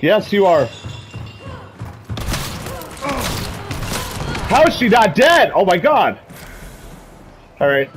Yes, you are. How is she not dead? Oh my god! Alright.